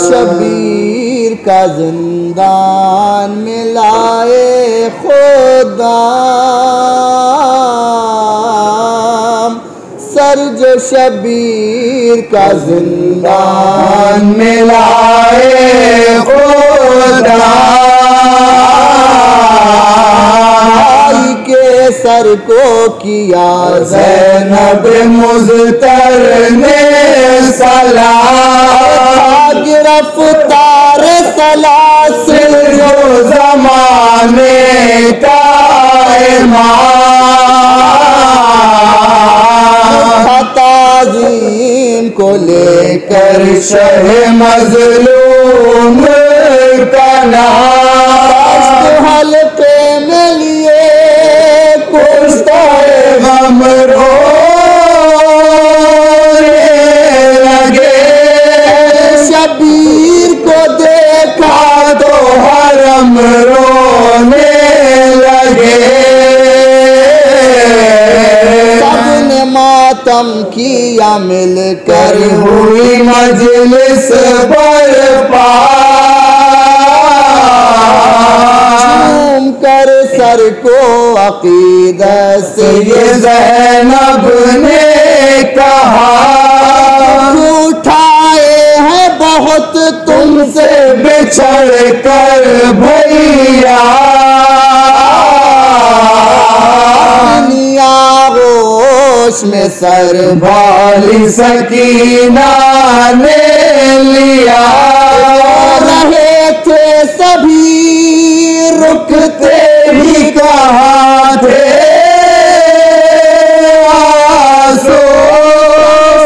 शबीर का जिंदान मिलाए खुदा। सर्ज शबीर का जिंदान मिलाए खुदा। सर को किया जैनब मुजतर ने सलाम गिरफ़्तार सलासिल जो जमाने का ताजीम को लेकर शह मजलूम का नाम। कुछ गम लगे शबीर को देखा हरम लगे मातम किया हुई मजलिस बर्पा झूम कर सर को अकीदत से। ये जैनब ने कहा उठाए हैं बहुत तुमसे। बिछड़ कर भैया। होश में सर भाली सकीना ने लिया। रहे थे सभी। रुकते भी कहाँ थे? आँसू।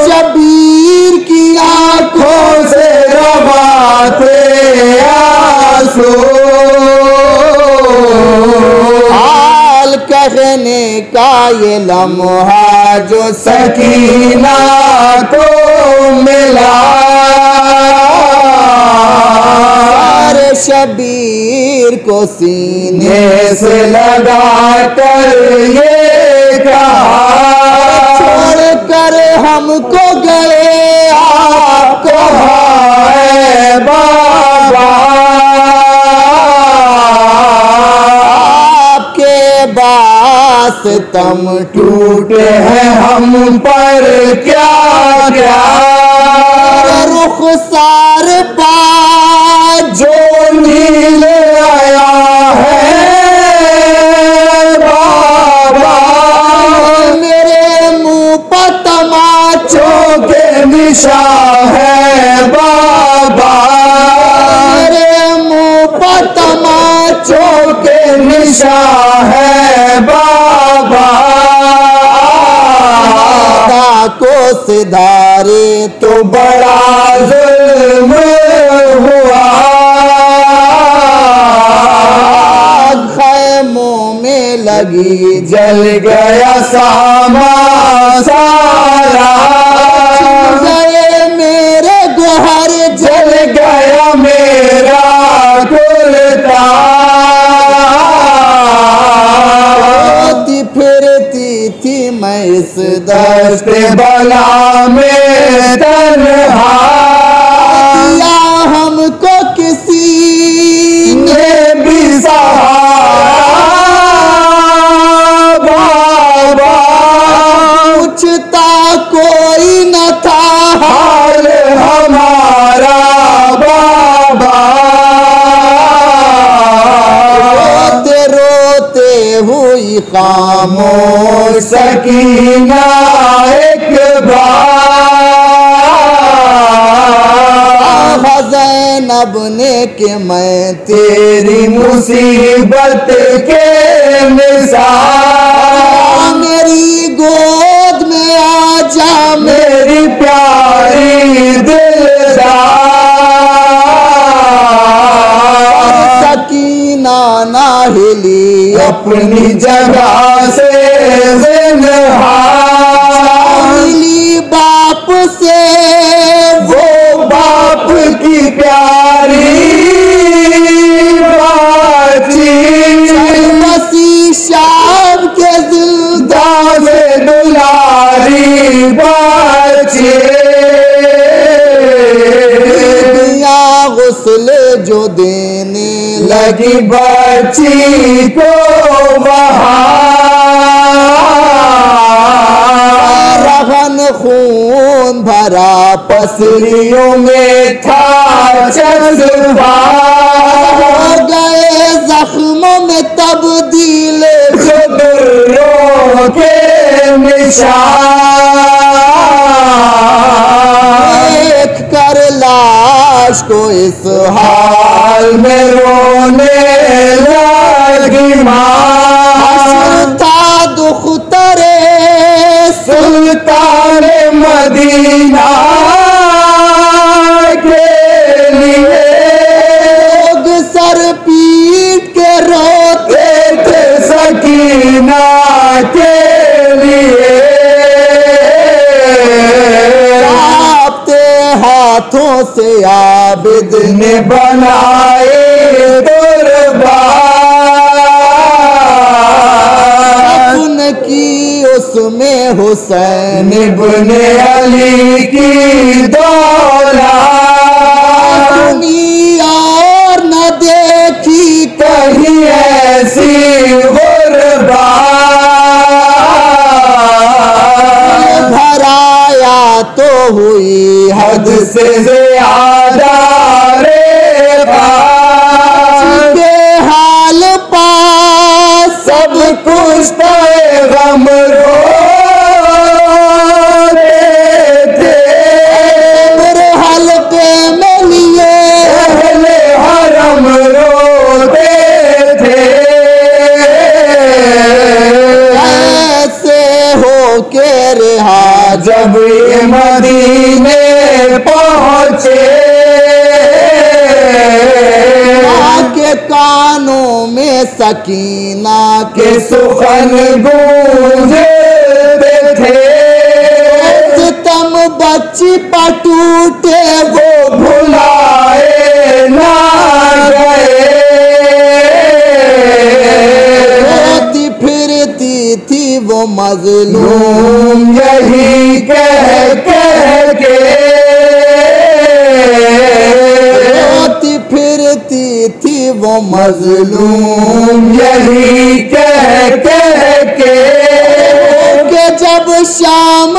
शबीर की आँखों से रवा थे आँसू। हाल कहने का ये लम्हा जो सकीना को को सीने से लगा कर ये कहा। छोड़ कर हमको गए आपको है बाबा। आपके बास तम टूटे हैं हम पर क्या क्या रुख सार पा निशा है बाबा। को सिधारे तो बड़ा जुल्म हुआ। खैमों में लगी जल गया सामा सारा। थी मैं इस दस्त बला में खामोश सकीना एक जैनब ने के मैं तेरी मुसीबत के निशान अपनी जगह से मिली बाप से। वो बाप की प्यारी मसी शाम के ज़िंदा से दुलारी बाचे दुनिया जो दिन लगी बच्ची को वहाँ। रहन खून भरा पसलियों में था जज्बा गए जख्मों में तब्दील के निशान। लाश को इस हाल में रोने लगी माँ। दुख तरे सुल्तान मदीना। आबिद ने बनाए दुर्बार। उनकी उसमें हुसैन। निबने अली की दौलत दुनिया और न देखी कहीं ऐसी गुरबात भराया तो हुई हद से गम सकीना के सुखन गूंजते थे सितम बच्ची पटूटे वो भुलाए ना गए। रोती फिरती थी वो मजलूम। यही कह के वो मजलूम यही कह कह के के जब शाम